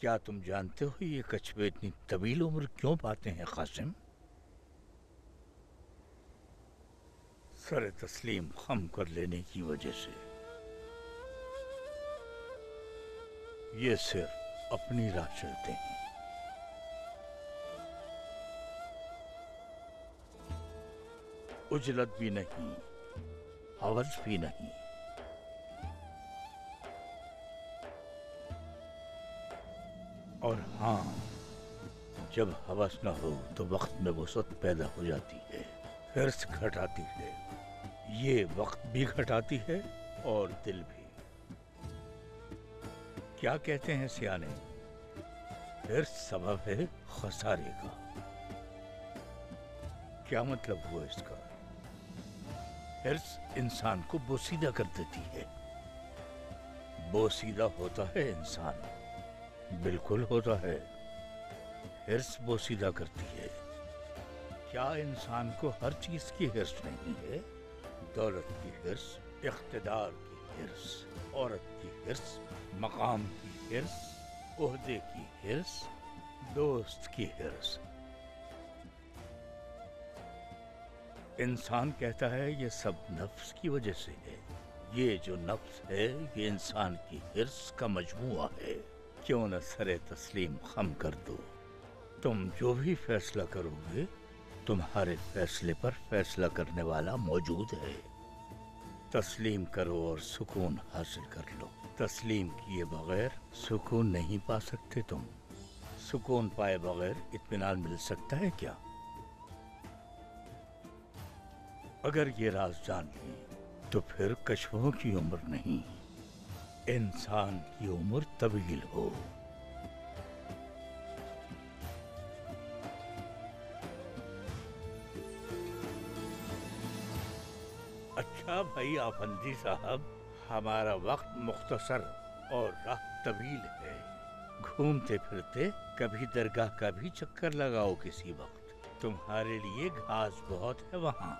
क्या तुम जानते हो ये कछुए इतनी तवील उम्र क्यों पाते हैं, कासिम? सर तस्लीम खम कर लेने की वजह से। ये सिर्फ़ अपनी राह चलते हैं। उजलत भी नहीं, हवस भी नहीं। और हाँ जब हवस न हो तो वक्त में वसत पैदा हो जाती है हिर्स घटाती है। ये वक्त भी घटाती है और दिल भी। क्या कहते हैं सियाने? हिर्स सबब है खसारे का। क्या मतलब हुआ इसका? हिर्स इंसान को बोसीदा कर देती है। बोसीदा होता है इंसान। बिल्कुल होता है। हिर्स बोसीदा करती है। क्या इंसान को हर चीज़ की हिर्स नहीं है? दौलत की हिर्स इख्तदार की हिर्स, औरत की हिर्स, मकाम की हिर्स ओहदे की हिर्स, दोस्त की हिर्स। इंसान कहता है, ये सब नफ्स की वजह से है। ये जो नफ्स है, ये इंसान की हिर्स का मजमुआ है। क्यों न सरे तस्लीम खम कर दो। तुम जो भी फैसला करोगे, तुम्हारे फैसले पर फैसला करने वाला मौजूद है। तस्लीम करो और सुकून हासिल कर लो। तस्लीम किए बगैर सुकून नहीं पा सकते तुम। सुकून पाए बगैर इत्मीनान मिल सकता है क्या? अगर ये राज जान ली तो फिर कछुओं की उम्र नहीं। इंसान की उम्र तवील हो। अच्छा भाई आफंदी साहब, हमारा वक्त मुख्तसर और राह तवील है। घूमते फिरते कभी दरगाह का भी चक्कर लगाओ किसी वक्त। तुम्हारे लिए घास बहुत है वहाँ।